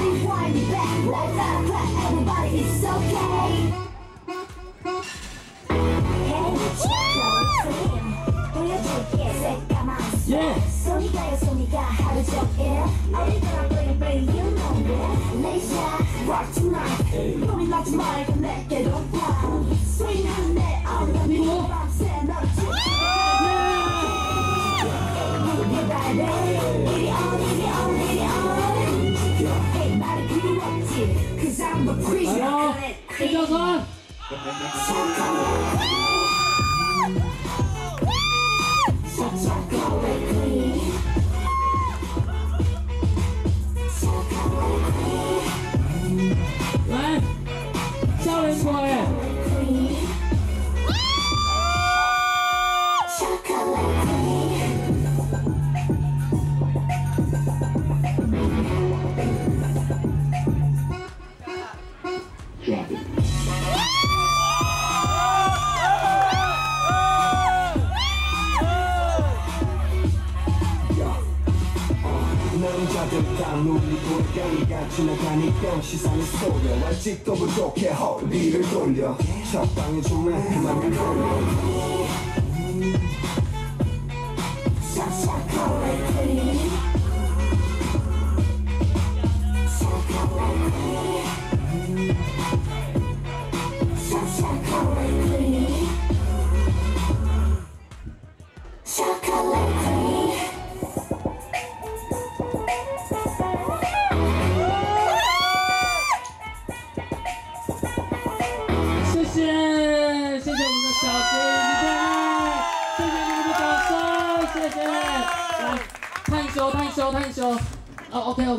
Rewind 예. 소리가요 소리가 하루 종일 어디가나 bling bling you know Late shot rock tonight 노래 나지 말고 내게로 와 swing하는 내 엉덩이 밤새 널 지켜 got it 이리 on 이리 on 이리 on Hey 말이 필요 없지 Cause I'm a creature it creep 이정 Queen Square. 남자들 다 놀리고 양이가 지나가니까 시선이 쏠려 아직도 부족해 허리를 돌려. 첫 방에 정말 그만 돌려 将大将大将あオッケーオッケー。